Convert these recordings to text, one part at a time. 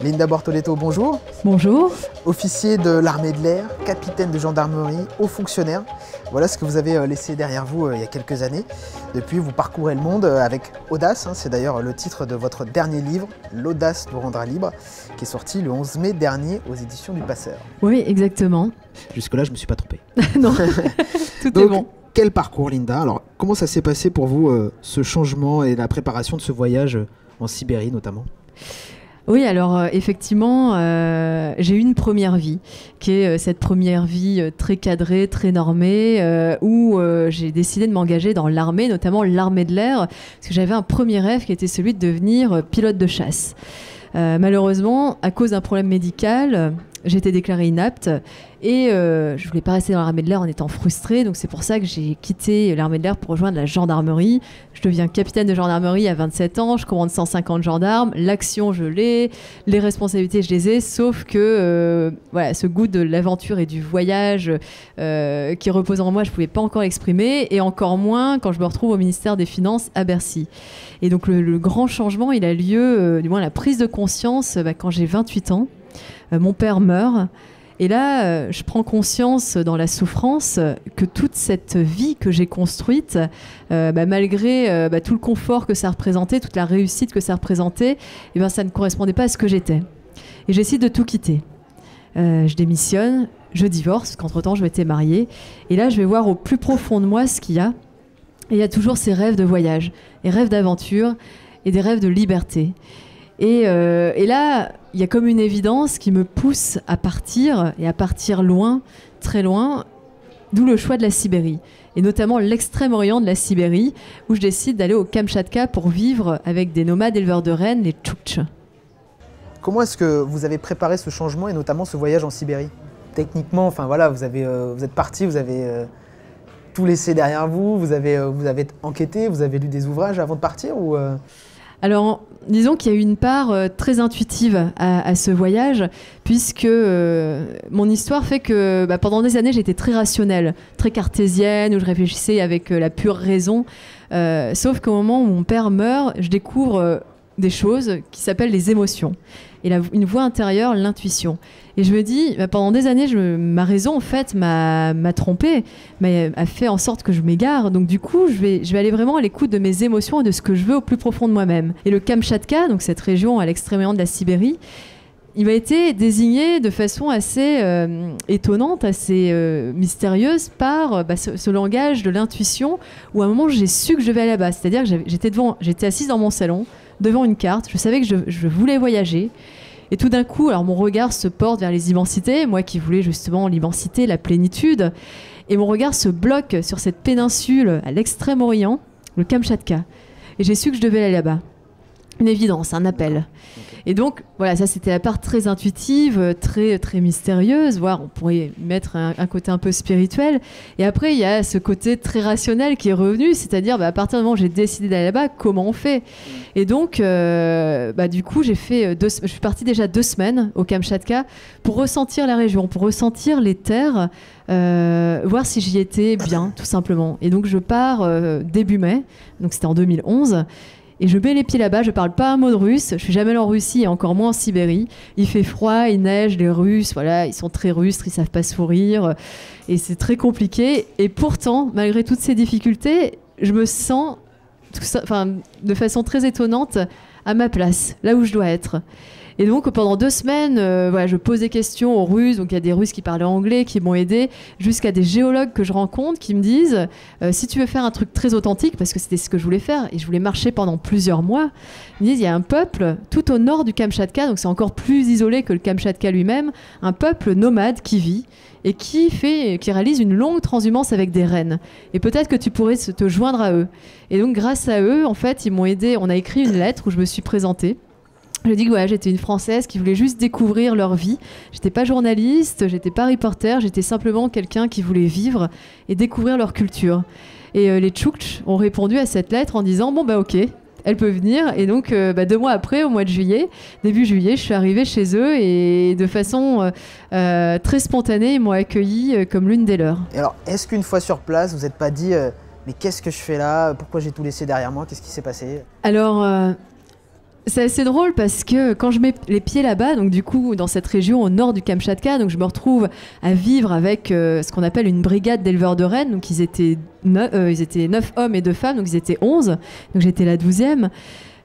Linda Bortoletto, bonjour. Bonjour. Officier de l'armée de l'air, capitaine de gendarmerie, haut fonctionnaire. Voilà ce que vous avez euh, laissé derrière vous euh, il y a quelques années. Depuis, vous parcourez le monde euh, avec audace. hein. C'est d'ailleurs le titre de votre dernier livre, L'audace nous rendra libre, qui est sorti le 11 mai dernier aux éditions du Passeur. Oui, exactement. Jusque-là, je ne me suis pas trompé. non, tout est Donc, bon. quel parcours, Linda? Alors, comment ça s'est passé pour vous, euh, ce changement et la préparation de ce voyage en Sibérie notamment? Oui, alors euh, effectivement, euh, j'ai eu une première vie, qui est euh, cette première vie très cadrée, très normée, où j'ai décidé de m'engager dans l'armée, notamment l'armée de l'air, parce que j'avais un premier rêve qui était celui de devenir pilote de chasse. Malheureusement, à cause d'un problème médical, j'ai été déclarée inapte et euh, je voulais pas rester dans l'armée de l'air en étant frustrée. Donc c'est pour ça que j'ai quitté l'armée de l'air pour rejoindre la gendarmerie. Je deviens capitaine de gendarmerie à 27 ans. Je commande 150 gendarmes. L'action, je l'ai. Les responsabilités, je les ai. Sauf que euh, voilà, ce goût de l'aventure et du voyage euh, qui repose en moi, je pouvais pas encore l'exprimer. Et encore moins quand je me retrouve au ministère des Finances à Bercy. Et donc le, grand changement, il a lieu, euh, du moins la prise de conscience, bah, quand j'ai 28 ans. Euh, mon père meurt. Et là, euh, je prends conscience dans la souffrance que toute cette vie que j'ai construite, euh, bah, malgré bah, tout le confort que ça représentait, toute la réussite que ça représentait, eh ben, ça ne correspondait pas à ce que j'étais. Et j'essaie de tout quitter. Je démissionne, je divorce, qu'entre-temps, je m'étais mariée. Et là, je vais voir au plus profond de moi ce qu'il y a. Et il y a toujours ces rêves de voyage, des rêves d'aventure et des rêves de liberté. Et, euh, et là, il y a comme une évidence qui me pousse à partir et à partir loin, très loin, d'où le choix de la Sibérie. Et notamment l'extrême-orient de la Sibérie, où je décide d'aller au Kamchatka pour vivre avec des nomades éleveurs de rennes, les Tchoukts. Comment est-ce que vous avez préparé ce changement et notamment ce voyage en Sibérie? Techniquement, enfin voilà, vous, avez, euh, êtes parti, vous avez euh, tout laissé derrière vous, vous avez, vous avez enquêté, vous avez lu des ouvrages avant de partir ou Alors, disons qu'il y a eu une part euh, très intuitive à, ce voyage, puisque euh, mon histoire fait que bah, pendant des années, j'étais très rationnelle, très cartésienne, où je réfléchissais avec euh, la pure raison. Sauf qu'au moment où mon père meurt, je découvre des choses qui s'appellent les émotions. Et une voix intérieure, l'intuition. Et je me dis, bah, pendant des années, ma raison, en fait, m'a trompée, m'a a fait en sorte que je m'égare. Donc, du coup, je vais, je vais aller vraiment à l'écoute de mes émotions et de ce que je veux au plus profond de moi-même. Et le Kamchatka, donc cette région à l'extrême-orient de la Sibérie, il m'a été désigné de façon assez euh, étonnante, assez euh, mystérieuse par bah, ce, langage de l'intuition où à un moment j'ai su que je devais aller là-bas. C'est-à-dire que j'étais assise dans mon salon devant une carte, je savais que je, voulais voyager. Et tout d'un coup, alors mon regard se porte vers les immensités, moi qui voulais justement l'immensité, la plénitude, et mon regard se bloque sur cette péninsule à l'extrême-orient, le Kamchatka. Et j'ai su que je devais aller là-bas. Une évidence, un appel. Et donc, voilà, ça c'était la part très intuitive, euh, très, très mystérieuse, voire on pourrait mettre un, côté un peu spirituel. Et après, il y a ce côté très rationnel qui est revenu, c'est-à-dire bah, à partir du moment où j'ai décidé d'aller là-bas, comment on fait? Et donc, euh, bah, du coup, j'ai fait euh, je suis partie déjà deux semaines au Kamchatka pour ressentir la région, pour ressentir les terres, voir si j'y étais bien, tout simplement. Et donc, je pars début mai, donc c'était en 2011. Et je mets les pieds là-bas, je parle pas un mot de russe, je suis jamais allée en Russie et encore moins en Sibérie. Il fait froid, il neige, les Russes, voilà, ils sont très rustres, ils savent pas sourire et c'est très compliqué. Et pourtant, malgré toutes ces difficultés, je me sens de façon très étonnante à ma place, là où je dois être. Et donc pendant deux semaines, euh, voilà, je pose des questions aux Russes. Donc il y a des Russes qui parlaient anglais, qui m'ont aidé, jusqu'à des géologues que je rencontre qui me disent euh, si tu veux faire un truc très authentique, parce que c'était ce que je voulais faire, et je voulais marcher pendant plusieurs mois, ils me disent il y a un peuple tout au nord du Kamchatka, donc c'est encore plus isolé que le Kamchatka lui-même, un peuple nomade qui vit et qui fait, qui réalise une longue transhumance avec des rennes. Et peut-être que tu pourrais te joindre à eux. Et donc grâce à eux, en fait, ils m'ont aidé. On a écrit une lettre où je me suis présentée. Je dis que j'étais une Française qui voulait juste découvrir leur vie. J'étais pas journaliste, j'étais pas reporter, j'étais simplement quelqu'un qui voulait vivre et découvrir leur culture. Et euh, les Tchoukts ont répondu à cette lettre en disant bon bah ok, elle peut venir. Et donc euh, bah, deux mois après, au mois de juillet, début juillet, je suis arrivée chez eux et de façon euh, euh, très spontanée, ils m'ont accueillie comme l'une des leurs. Et alors, est-ce qu'une fois sur place, vous n'êtes pas dit mais qu'est-ce que je fais là? Pourquoi j'ai tout laissé derrière moi? Qu'est-ce qui s'est passé? Alors, euh, c'est assez drôle parce que quand je mets les pieds là-bas, donc du coup dans cette région au nord du Kamchatka, donc je me retrouve à vivre avec euh, ce qu'on appelle une brigade d'éleveurs de rennes. Donc ils étaient, neuf, euh, ils étaient 9 hommes et 2 femmes, donc ils étaient 11. Donc j'étais la douzième.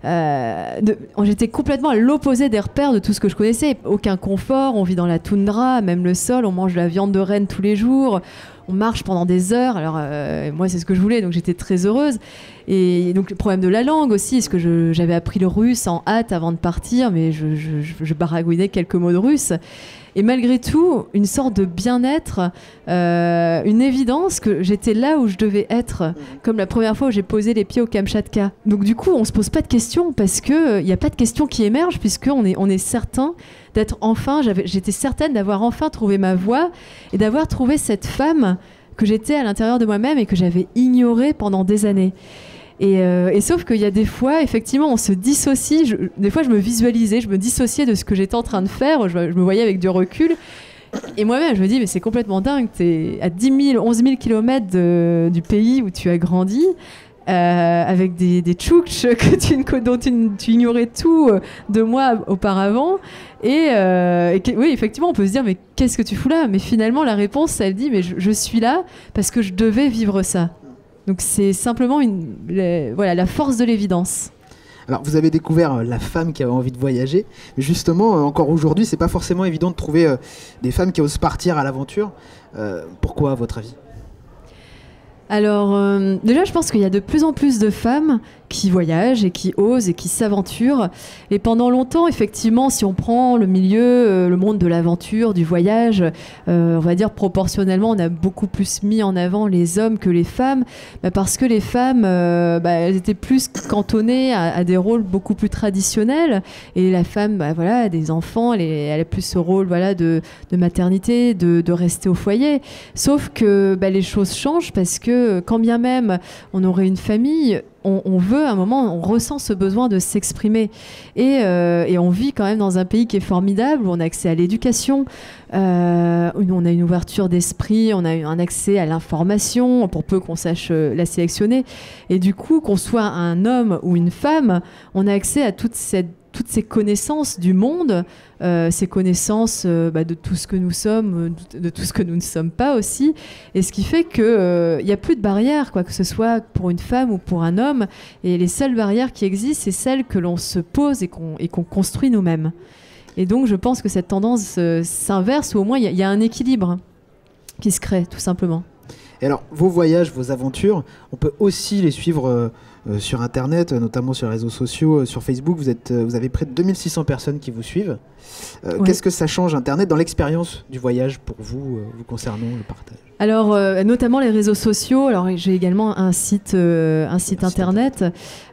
Euh, j'étais complètement à l'opposé des repères de tout ce que je connaissais. Aucun confort, on vit dans la toundra, même le sol, on mange de la viande de renne tous les jours, on marche pendant des heures. Alors euh, moi c'est ce que je voulais, donc j'étais très heureuse. Et donc le problème de la langue aussi, parce que j'avais appris le russe en hâte avant de partir, mais je, je, je baragouinais quelques mots de russe et malgré tout une sorte de bien-être, euh, une évidence que j'étais là où je devais être, comme la première fois où j'ai posé les pieds au Kamchatka. Donc du coup, on se pose pas de questions parce que il n'y a pas de questions qui émergent puisqu'on est on est certain d'être enfin, j'étais certaine d'avoir enfin trouvé ma voie et d'avoir trouvé cette femme que j'étais à l'intérieur de moi-même et que j'avais ignorée pendant des années. Euh, et, sauf qu'il y a des fois, effectivement, on se dissocie. des fois, je me visualisais, je me dissociais de ce que j'étais en train de faire. Je, me voyais avec du recul. Et moi-même, je me dis, mais c'est complètement dingue. Tu es à 10 000, 11 000 km du pays où tu as grandi. Euh, avec des, des tu, dont tu, ignorais tout euh, de moi auparavant. Et, oui, effectivement, on peut se dire, mais qu'est-ce que tu fous là? Mais finalement, la réponse, elle dit, mais je suis là parce que je devais vivre ça. Donc c'est simplement voilà, la force de l'évidence. Alors vous avez découvert euh, la femme qui avait envie de voyager, justement euh, encore aujourd'hui c'est pas forcément évident de trouver euh, des femmes qui osent partir à l'aventure. pourquoi à votre avis? Alors, déjà, je pense qu'il y a de plus en plus de femmes qui voyagent et qui osent et qui s'aventurent. Et pendant longtemps, effectivement, si on prend le milieu, euh, le monde de l'aventure, du voyage, euh, on va dire proportionnellement, on a beaucoup plus mis en avant les hommes que les femmes, bah, parce que les femmes, euh, bah, elles étaient plus cantonnées à, des rôles beaucoup plus traditionnels, et la femme, bah, voilà, a des enfants, elle, a plus ce rôle, voilà, de, maternité, de, de, rester au foyer. Sauf que les choses changent parce que quand bien même on aurait une famille, on, veut, à un moment, on ressent ce besoin de s'exprimer. Euh, et, on vit quand même dans un pays qui est formidable, où on a accès à l'éducation, euh, où on a une ouverture d'esprit, on a un accès à l'information, pour peu qu'on sache euh, la sélectionner. Et du coup, qu'on soit un homme ou une femme, on a accès à toute cette toutes ces connaissances du monde, euh, ces connaissances euh, bah, de tout ce que nous sommes, euh, de, tout ce que nous ne sommes pas aussi, et ce qui fait qu'il n'y a plus de barrières, quoi que ce soit pour une femme ou pour un homme, et les seules barrières qui existent, c'est celles que l'on se pose et qu'on construit nous-mêmes. Et donc je pense que cette tendance s'inverse, ou au moins il y, y, a un équilibre qui se crée, tout simplement. Et alors, vos voyages, vos aventures, on peut aussi les suivre sur Internet, euh, notamment sur les réseaux sociaux, euh, sur Facebook. Vous, êtes, vous avez près de 2600 personnes qui vous suivent. Qu'est-ce que ça change Internet dans l'expérience du voyage pour vous, vous concernant le partage? Alors, notamment les réseaux sociaux. Alors, j'ai également un site, un site internet.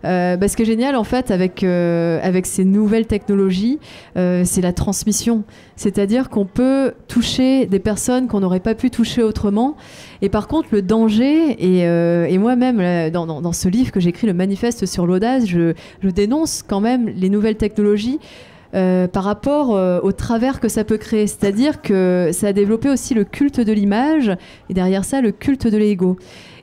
Bah, ce qui est génial, en fait, avec, avec ces nouvelles technologies, c'est la transmission. C'est-à-dire qu'on peut toucher des personnes qu'on n'aurait pas pu toucher autrement. Et par contre, le danger, et, moi-même, dans, dans, dans, ce livre que j'écris, le manifeste sur l'audace, je, dénonce quand même les nouvelles technologies. Euh, par rapport euh, au travers que ça peut créer. C'est-à-dire que ça a développé aussi le culte de l'image et derrière ça le culte de l'ego.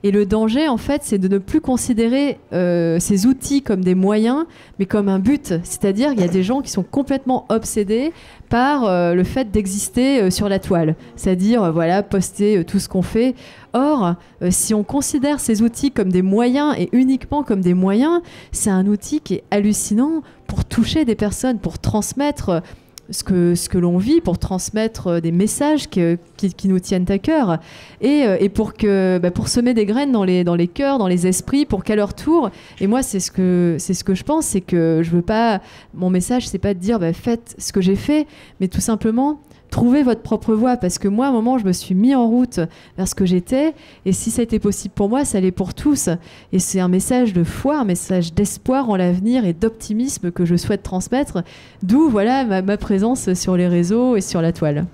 Et le danger, en fait, c'est de ne plus considérer euh, ces outils comme des moyens, mais comme un but. C'est-à-dire qu'il y a des gens qui sont complètement obsédés par euh, le fait d'exister euh, sur la toile. C'est-à-dire, voilà, poster tout ce qu'on fait. Or, si on considère ces outils comme des moyens et uniquement comme des moyens, c'est un outil qui est hallucinant pour toucher des personnes, pour transmettre ce que, ce que l'on vit, pour transmettre euh, des messages qui, qui, nous tiennent à cœur, et, euh, et pour, que, bah, pour semer des graines dans les, dans les cœurs, dans les esprits, pour qu'à leur tour, et moi c'est ce que, ce que je pense, c'est que je veux pas, mon message c'est pas de dire bah, faites ce que j'ai fait, mais tout simplement Trouvez votre propre voie parce que moi, à un moment, je me suis mis en route vers ce que j'étais et si ça a été possible pour moi, ça l'est pour tous. Et c'est un message de foi, un message d'espoir en l'avenir et d'optimisme que je souhaite transmettre, d'où voilà ma, présence sur les réseaux et sur la toile.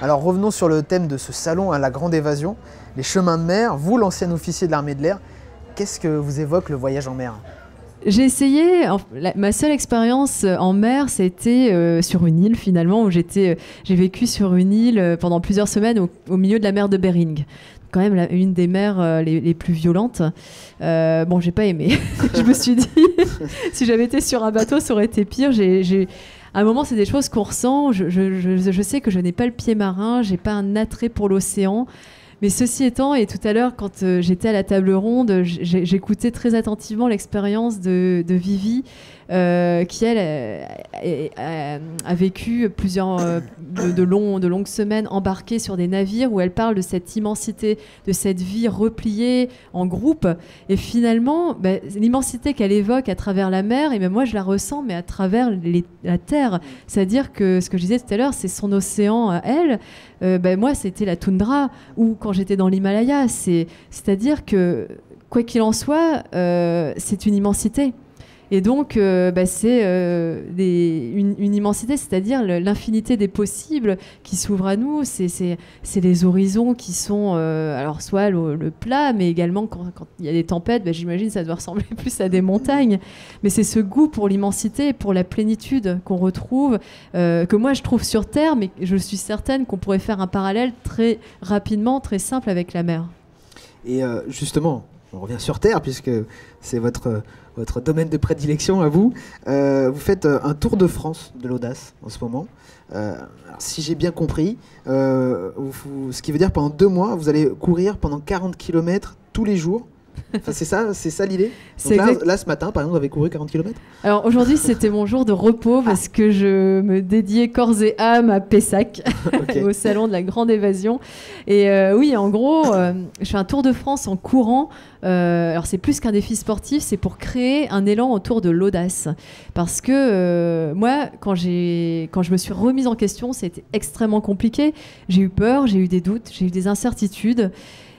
Alors revenons sur le thème de ce salon, à hein, la grande évasion, les chemins de mer. Vous, l'ancien officier de l'armée de l'air, qu'est-ce que vous évoque le voyage en mer? J'ai essayé, ma seule expérience euh, en mer, c'était euh, sur une île finalement, où j'étais, euh, j'ai vécu sur une île pendant plusieurs semaines au, milieu de la mer de Bering. quand même la- une des mers euh, les, plus violentes. Euh, bon, j'ai pas aimé. je me suis dit, si j'avais été sur un bateau, ça aurait été pire. À un moment, c'est des choses qu'on ressent. Je- je sais que je n'ai pas le pied marin, j'ai pas un attrait pour l'océan. Mais ceci étant, et tout à l'heure, quand euh, j'étais à la table ronde, j'écoutais très attentivement l'expérience de, de Vivi, euh, qui elle euh, a, vécu plusieurs de, longues semaines embarquées sur des navires où elle parle de cette immensité, de cette vie repliée en groupe. Et finalement, bah, l'immensité qu'elle évoque à travers la mer, et ben moi je la ressens, mais à travers la terre. C'est-à-dire que ce que je disais tout à l'heure, c'est son océan à elle. Ben, moi, c'était la toundra, ou quand j'étais dans l'Himalaya. C'est- C'est-à-dire que, quoi qu'il en soit, euh, c'est une immensité. Et donc, euh, bah, c'est euh, des- une, immensité, c'est-à-dire l'infinité des possibles qui s'ouvrent à nous. C'est- les horizons qui sont, euh, alors soit le, plat, mais également quand il y a des tempêtes, bah, j'imagine ça doit ressembler plus à des montagnes. Mais c'est ce goût pour l'immensité, pour la plénitude qu'on retrouve, que moi je trouve sur Terre, mais je suis certaine qu'on pourrait faire un parallèle très rapidement, très simple avec la mer. Et justement, on revient sur Terre, puisque c'est votre, domaine de prédilection à vous. Euh, vous faites euh, un tour de France de l'audace en ce moment. Euh, si j'ai bien compris, ce qui veut dire pendant deux mois, vous allez courir pendant 40 km tous les jours. Enfin, c'est ça, c'est ça l'idée. Là, exact- là, ce matin, par exemple, vous avez couru 40 km. Alors aujourd'hui, c'était mon jour de repos parce que je me dédiais corps et âme à Pessac, au salon de la grande évasion. Et euh, oui, en gros, euh, je fais un tour de France en courant. Euh, alors c'est plus qu'un défi sportif, c'est pour créer un élan autour de l'audace. Parce que moi, quand, j'ai, quand je me suis remise en question, c'était extrêmement compliqué. J'ai eu peur, j'ai eu des doutes, j'ai eu des incertitudes.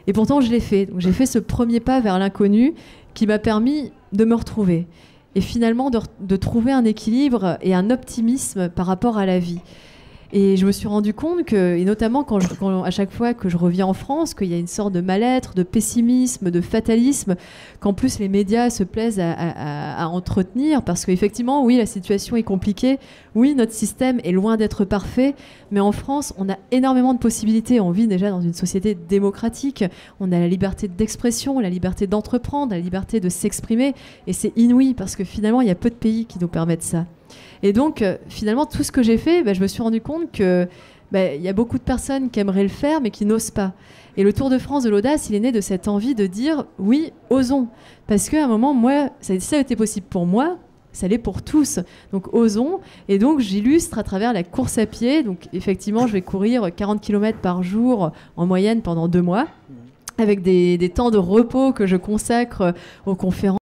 Et pourtant, je l'ai fait. J'ai fait ce premier pas vers l'inconnu qui m'a permis de me retrouver. Et finalement, de trouver un équilibre et un optimisme par rapport à la vie. Et je me suis rendu compte que, et notamment quand, je- à chaque fois que je reviens en France, qu'il y a une sorte de mal-être, de pessimisme, de fatalisme, qu'en plus les médias se plaisent à- à entretenir, parce qu'effectivement, oui, la situation est compliquée, oui, notre système est loin d'être parfait, mais en France, on a énormément de possibilités. On vit déjà dans une société démocratique, on a la liberté d'expression, la liberté d'entreprendre, la liberté de s'exprimer, et c'est inouï, parce que finalement, il y a peu de pays qui nous permettent ça. Et donc, euh, finalement, tout ce que j'ai fait, bah, je me suis rendu compte que bah, il y a beaucoup de personnes qui aimeraient le faire, mais qui n'osent pas. Et le Tour de France de l'audace, il est né de cette envie de dire oui, osons. Parce qu'à un moment, moi, ça, ça a été possible pour moi, ça l'est pour tous. Donc osons. Et donc j'illustre à travers la course à pied. Donc effectivement, je vais courir 40 km par jour en moyenne pendant deux mois, avec des temps de repos que je consacre aux conférences